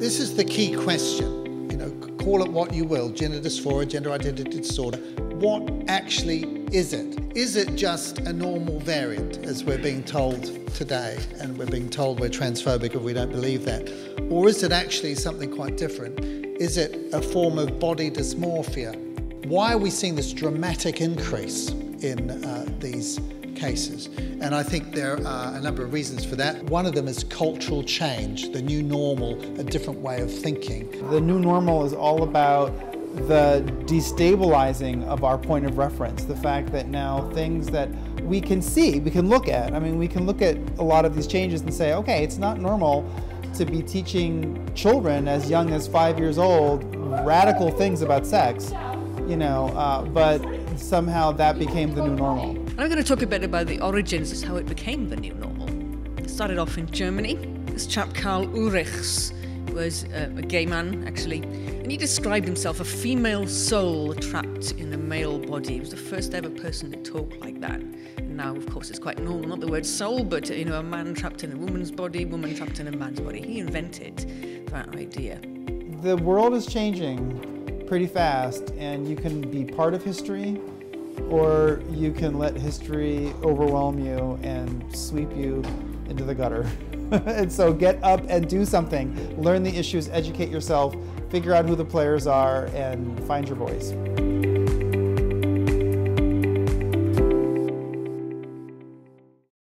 This is the key question. You know, call it what you will gender dysphoria, gender identity disorder. What actually is it? Is it just a normal variant, as we're being told today? And we're being told we're transphobic if we don't believe that. Or is it actually something quite different? Is it a form of body dysmorphia? Why are we seeing this dramatic increase in uh, these cases. And I think there are a number of reasons for that. One of them is cultural change, the new normal, a different way of thinking. The new normal is all about the destabilizing of our point of reference, the fact that now things that we can see, we can look at. I mean, we can look at a lot of these changes and say, okay, it's not normal to be teaching children as young as five years old radical things about sex, you know, uh, but somehow that became the new normal. I'm going to talk a bit about the origins of how it became the new normal. It started off in Germany. This chap, Karl Ulrichs, was a, a gay man, actually, and he described himself a female soul trapped in a male body. He was the first ever person to talk like that. And now, of course, it's quite normal, not the word soul, but you know, a man trapped in a woman's body, woman trapped in a man's body. He invented that idea. The world is changing pretty fast, and you can be part of history or you can let history overwhelm you and sweep you into the gutter. and so get up and do something. Learn the issues, educate yourself, figure out who the players are, and find your voice.